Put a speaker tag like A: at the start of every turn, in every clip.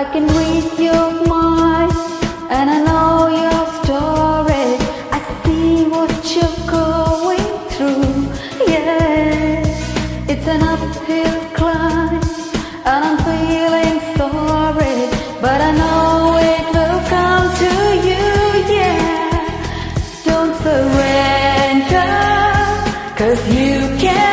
A: I can read your mind and I know your story. I see what you're going through. Yeah, it's an uphill climb and I'm feeling sorry, but I know it will come to you. Yeah, don't surrender, cause you can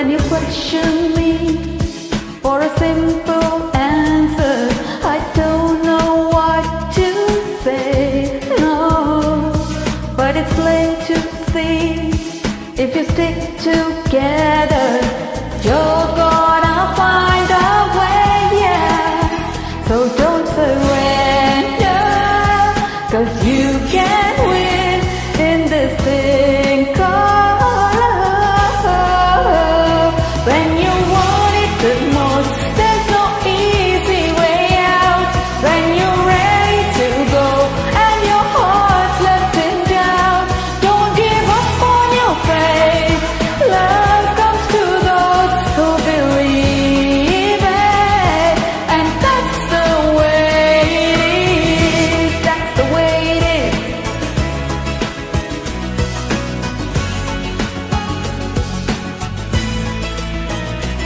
A: When you question me for a simple answer, I don't know what to say. No, but it's plain to see if you stick together, you're gonna find a way. Yeah, so don't surrender,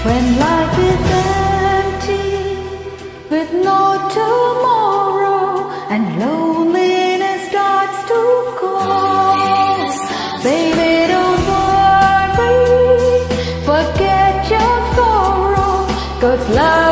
A: When life is empty with no tomorrow and loneliness starts to call, baby, don't worry, forget your sorrow, cause life.